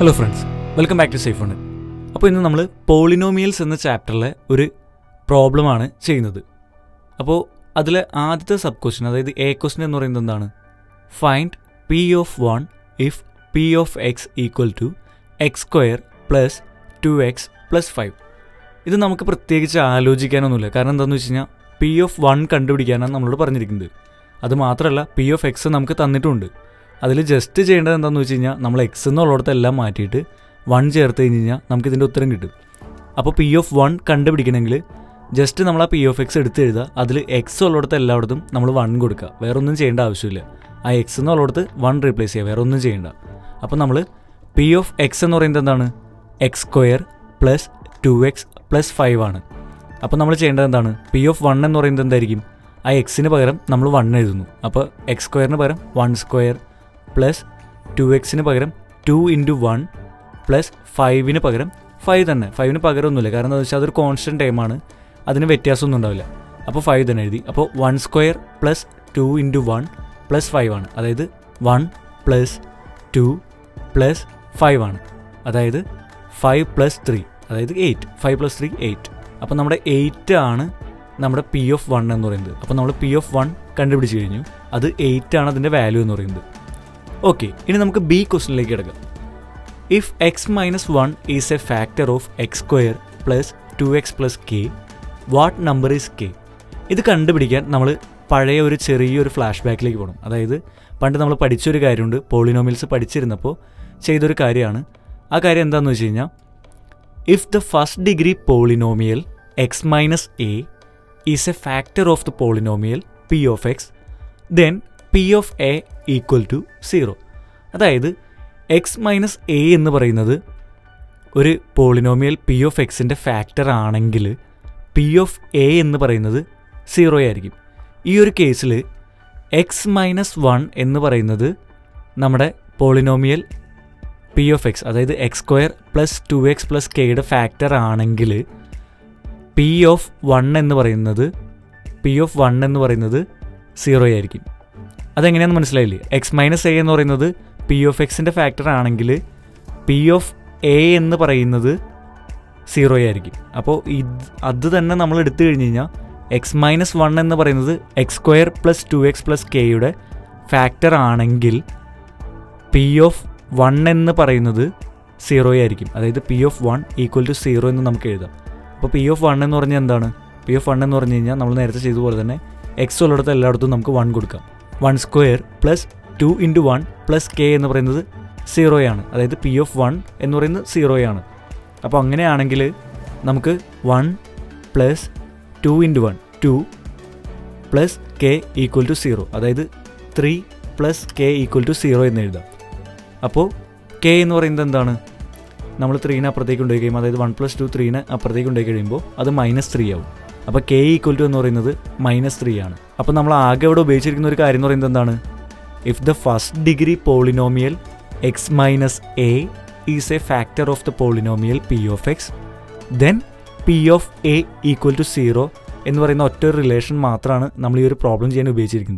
Hello friends welcome back to safe ഉണ്ട് അപ്പോൾ ഇന്ന് നമ്മൾ പോളിനോമിയൽസ് എന്ന ചാപ്റ്ററിലെ ഒരു പ്രോബ്ലമാണ് ചെയ്യുന്നത്. അപ്പോൾ അതിലെ ആദ്യത്തെ സബ് ക്വസ്റ്റ്യൻ അതായത് എ ക്വസ്റ്റ്യൻ എന്ന് പറയുന്നത് എന്താണ്? Find P of one if P of X equal to X square plus two X plus five ഇത് നമുക്ക് പ്രത്യേകിച്ച് ആലോചിക്കാനൊന്നുമില്ല. കാരണം എന്താണെന്ന് വെച്ച് കഴിഞ്ഞാൽ പി ഓഫ് വൺ കണ്ടുപിടിക്കാനാണ് നമ്മളോട് പറഞ്ഞിരിക്കുന്നത്. അത് മാത്രമല്ല പി ഓഫ് എക്സ് നമുക്ക് തന്നിട്ടുണ്ട്. അതിൽ ജസ്റ്റ് ചെയ്യേണ്ടത് എന്താണെന്ന് വെച്ച് കഴിഞ്ഞാൽ നമ്മൾ എക്സ് എന്നുള്ളിടത്തെല്ലാം മാറ്റിയിട്ട് വൺ ചേർത്ത് കഴിഞ്ഞ് കഴിഞ്ഞാൽ നമുക്ക് ഇതിന്റെ ഉത്തരം കിട്ടും. അപ്പോൾ പി ഓഫ് വൺ കണ്ടുപിടിക്കണമെങ്കിൽ ജസ്റ്റ് നമ്മൾ ആ പി ഓഫ് എക്സ് എടുത്ത് എഴുതുക അതിൽ എക്സ് ഉള്ളിടത്ത് എല്ലായിടത്തും നമ്മൾ വൺ കൊടുക്കുക വേറൊന്നും ചെയ്യേണ്ട ആവശ്യമില്ല. ആ എക്സ് എന്നുള്ളിടത്ത് വൺ റീപ്ലേസ് ചെയ്യുക വേറെ ഒന്നും ചെയ്യേണ്ട. അപ്പോൾ നമ്മൾ പി ഓഫ് എക്സ് എന്ന് പറയുന്നത് എന്താണ്? X square plus two X plus five ആണ്. അപ്പോൾ നമ്മൾ ചെയ്യേണ്ടത് എന്താണ്? പി ഓഫ് വൺ എന്ന് പറയുന്നത് എന്തായിരിക്കും? ആ എക്സിന് പകരം നമ്മൾ വൺ എഴുതുന്നു. അപ്പോൾ എക്സ് സ്ക്വയറിന് പകരം വൺ സ്ക്വയർ പ്ലസ് ടു എക്സിന് പകരം ടു ഇന്റു വൺ പ്ലസ് ഫൈവിന് പകരം ഫൈവ് തന്നെ. ഫൈവിന് പകരം ഒന്നുമില്ല. കാരണം എന്താ വെച്ചാൽ അതൊരു കോൺസ്റ്റന്റ് ടൈമാണ് അതിന് വ്യത്യാസമൊന്നും ഉണ്ടാവില്ല. അപ്പോൾ ഫൈവ് തന്നെ എഴുതി. അപ്പോൾ one square plus two into one plus five ആണ്. അതായത് one plus two plus five ആണ്. അതായത് ഫൈവ് പ്ലസ് ത്രീ അതായത് eight five plus three eight അപ്പോൾ നമ്മുടെ എയ്റ്റ് ആണ് നമ്മുടെ പി ഓഫ് വൺ എന്ന് പറയുന്നത്. അപ്പോൾ നമ്മൾ പി ഓഫ് വൺ കണ്ടുപിടിച്ച് കഴിഞ്ഞു. അത് എയ്റ്റ് ആണ് അതിന്റെ വാല്യൂ എന്ന് പറയുന്നത്. ഓക്കെ ഇനി നമുക്ക് ബി ക്വസ്റ്റിനിലേക്ക് കിടക്കാം. If X minus one is a factor of X square plus two X plus K what number is K ഇത് കണ്ടുപിടിക്കാൻ നമ്മൾ പഴയ ഒരു ചെറിയൊരു ഫ്ലാഷ് ബാക്കിലേക്ക് പോകണം അതായത് പണ്ട് നമ്മൾ പഠിച്ചൊരു കാര്യമുണ്ട് പോളിനോമിൽസ് പഠിച്ചിരുന്നപ്പോൾ ചെയ്തൊരു കാര്യമാണ്. ആ കാര്യം എന്താണെന്ന് വെച്ച് കഴിഞ്ഞാൽ if the first degree polynomial X minus A is a factor of the polynomial P of X then P of A equal to zero അതായത് എക്സ് മൈനസ് എ എന്ന് പറയുന്നത് ഒരു പോളിനോമിയൽ പി ഓഫ് എക്സിന്റെ ഫാക്ടർ ആണെങ്കിൽ P of A എന്ന് പറയുന്നത് zero ആയിരിക്കും. ഈ ഒരു കേസിൽ എക്സ് മൈനസ് വൺ എന്ന് പറയുന്നത് നമ്മുടെ പോളിനോമിയൽ പി ഓഫ് എക്സ് അതായത് X square plus two X plus കെയുടെ ഫാക്ടർ ആണെങ്കിൽ പി ഓഫ് വൺ എന്ന് പറയുന്നത് പി ഓഫ് വൺ എന്ന് പറയുന്നത് സീറോ ആയിരിക്കും. അതെങ്ങനെയാണെന്ന് മനസ്സിലായില്ലേ? എക്സ് മൈനസ് എ എന്ന് പറയുന്നത് പി ഓഫ് എക്സിന്റെ ഫാക്ടർ ആണെങ്കിൽ പി ഓഫ് എ എന്ന് പറയുന്നത് സീറോ ആയിരിക്കും. അപ്പോൾ ഇത് അത് തന്നെ നമ്മൾ എടുത്തു കഴിഞ്ഞ് കഴിഞ്ഞാൽ എക്സ് മൈനസ് വൺ എന്ന് പറയുന്നത് X square plus two X plus കെയുടെ ഫാക്ടർ ആണെങ്കിൽ പി ഓഫ് വൺ എന്ന് പറയുന്നത് സീറോ ആയിരിക്കും. അതായത് P of one equal to zero എന്ന് നമുക്ക് എഴുതാം. അപ്പോൾ പി ഓഫ് വൺ എന്ന് പറഞ്ഞാൽ എന്താണ്? പി ഓഫ് വൺ എന്ന് പറഞ്ഞു കഴിഞ്ഞാൽ നമ്മൾ നേരത്തെ ചെയ്ത പോലെ തന്നെ എക്സ് ഉള്ളിടത്ത് എല്ലായിടത്തും നമുക്ക് വൺ കൊടുക്കാം. One square plus two into one plus K എന്ന് പറയുന്നത് സീറോയാണ് അതായത് പി ഓഫ് വൺ എന്ന് പറയുന്നത് സീറോയാണ് അപ്പോൾ അങ്ങനെയാണെങ്കിൽ നമുക്ക് one plus two into one two plus K equal to zero അതായത് three plus K equal to zero എന്ന് എഴുതാം. അപ്പോൾ കെ എന്ന് പറയുന്നത് എന്താണ്? നമ്മൾ ത്രീനെ അപ്പുറത്തേക്ക് കൊണ്ടുപോയി കഴിയുമ്പോൾ അതായത് വൺ പ്ലസ് ടു ത്രീനെ അപ്പുറത്തേക്ക് കൊണ്ടുപോയി കഴിയുമ്പോൾ അത് മൈനസ് ത്രീ ആവും. അപ്പോൾ കെ ഈക്വൽ ടു എന്ന് പറയുന്നത് മൈനസ് ത്രീ ആണ്. അപ്പോൾ നമ്മൾ ആകെ ഇവിടെ ഉപയോഗിച്ചിരിക്കുന്ന ഒരു കാര്യം എന്ന് പറയുന്നത് എന്താണ്? If the first degree polynomial X minus A is a factor of the polynomial P of X then P of A equal to zero എന്ന് പറയുന്ന ഒറ്റ ഒരു റിലേഷൻ മാത്രമാണ് നമ്മൾ ഈ ഒരു പ്രോബ്ലം ചെയ്യാൻ ഉപയോഗിച്ചിരിക്കുന്നത്.